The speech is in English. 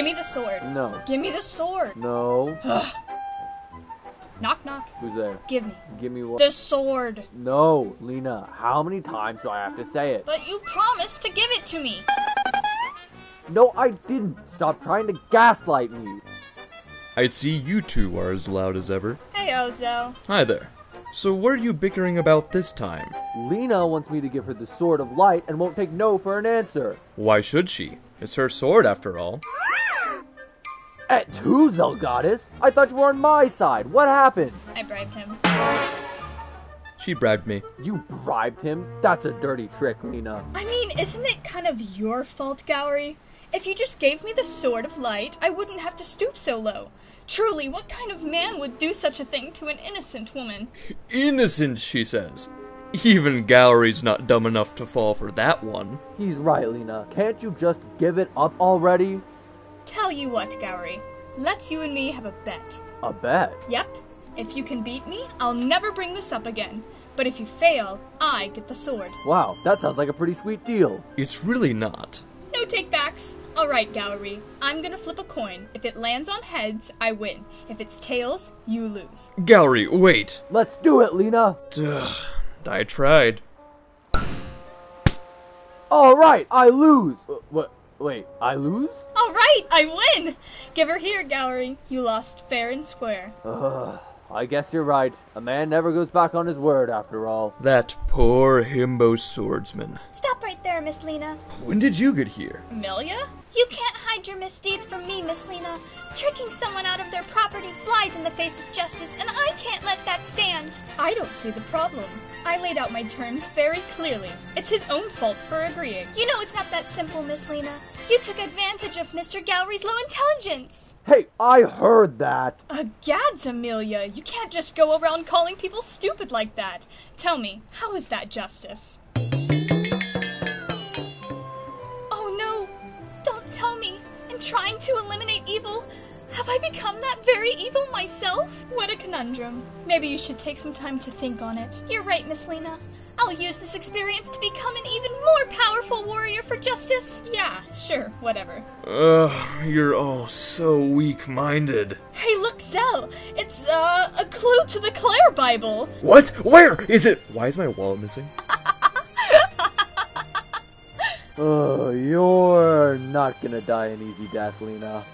Give me the sword. No. Give me the sword. No. Knock knock. Who's there? Give me Give me what? the sword. No, Lina. How many times do I have to say it? But you promised to give it to me. No, I didn't. Stop trying to gaslight me. I see you two are as loud as ever. Hey Ozo. Hi there. So what are you bickering about this time? Lina wants me to give her the Sword of Light and won't take no for an answer. Why should she? It's her sword after all. At who, Zelgadis? I thought you were on my side. What happened? I bribed him. She bribed me. You bribed him? That's a dirty trick, Lina. I mean, isn't it kind of your fault, Gourry? If you just gave me the sword of light, I wouldn't have to stoop so low. Truly, what kind of man would do such a thing to an innocent woman? Innocent, she says. Even Gourry's not dumb enough to fall for that one. He's right, Lina. Can't you just give it up already? Tell you what, Gourry. Let's you and me have a bet. A bet. Yep. If you can beat me, I'll never bring this up again. But if you fail, I get the sword. Wow, that sounds like a pretty sweet deal. It's really not. No takebacks. Alright, Gourry. I'm gonna flip a coin. If it lands on heads, I win. If it's tails, you lose. Gourry, wait. Let's do it, Lina. Duh, I tried. All right, I lose. Uh, what? Wait, I lose? Alright, I win! Give her here, Gourry. You lost fair and square. Ugh, I guess you're right. A man never goes back on his word after all. That poor himbo swordsman. Stop right there, Miss Lina. When did you get here? Amelia? You can't hide your misdeeds from me, Miss Lina. Tricking someone out of their property flies in the face of justice, and I can't let that stand. I don't see the problem. I laid out my terms very clearly. It's his own fault for agreeing. You know it's not that simple, Miss Lina. You took advantage of Mr. Gourry's low intelligence. Hey, I heard that. Uh, gads, Amelia, you can't just go around calling people stupid like that. Tell me, how is that justice? Oh no! Don't tell me. In trying to eliminate evil, have I become that very evil myself? What a conundrum. Maybe you should take some time to think on it. You're right, Miss Lina. I'll use this experience to become an even more powerful warrior for justice. Yeah, sure, whatever. Ugh, you're all so weak-minded. Hey, look, Zell! It's, uh, a clue to the Claire Bible! What? Where is it? Why is my wallet missing? Oh, you're not gonna die an easy death, Lina.